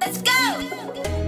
Let's go!